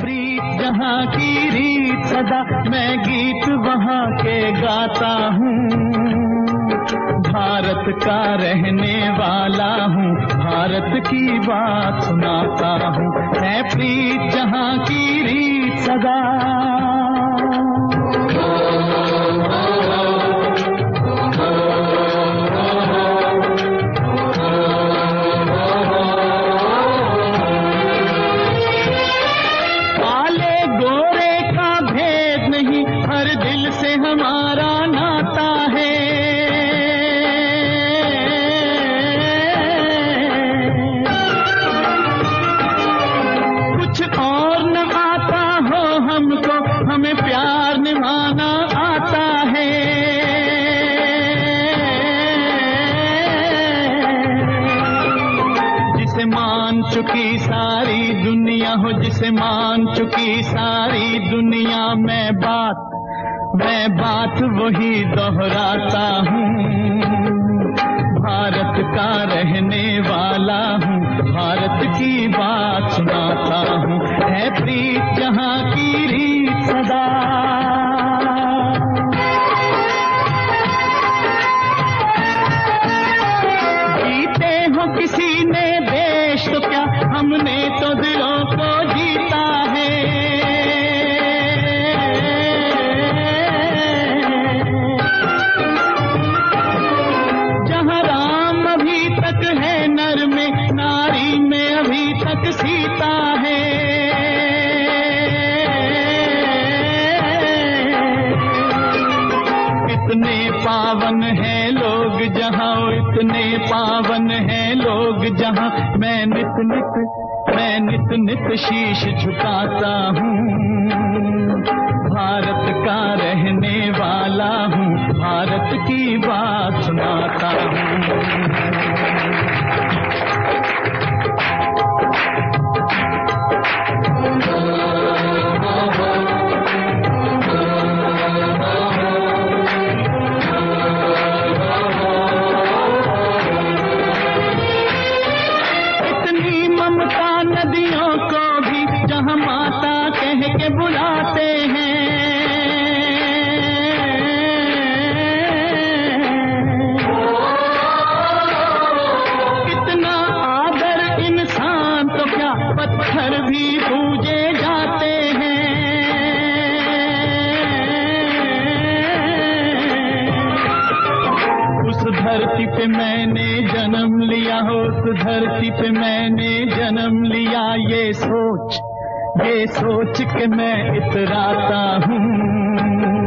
Free جہاں کی ریت سدا میں گیت وہاں کے گاتا ہوں۔ بھارت کا رہنے والا ہوں، بھارت کی بات سناتا ہوں۔ میں فری جہاں کی ریت سدا ہمارا ناتا ہے۔ کچھ اور نہ آتا ہو ہم کو، ہمیں پیار نبھانا آتا ہے۔ جسے مان چکی ساری دنیا ہو، جسے مان چکی ساری دنیا میں بات میں بات وہی دہراتا ہوں۔ بھارت کا رہنے والا ہوں۔ بھارت کی بات سناتا ہوں۔ ہے پریت جہاں کی ریت سدا جیتے ہو کسی نے دیش تو کیا ہم نے پاون ہے لوگ جہاں، اتنے پاون ہے لوگ جہاں۔ میں نت نت، میں نت نت شیش جھکاتا ہوں۔ بھارت کا رہنے والا ہوں، بھارت کی بات سناتا ہوں۔ تھا ندیوں کو بھی جہاں ماتا کہہ کے بلاتے ہیں۔ کتنا آدر انسان تو کیا پتھر بھی پوجے دھرتی پہ میں نے جنم لیا ہو تو دھرتی پہ میں نے جنم لیا یہ سوچ یہ سوچ کہ میں اتراتا ہوں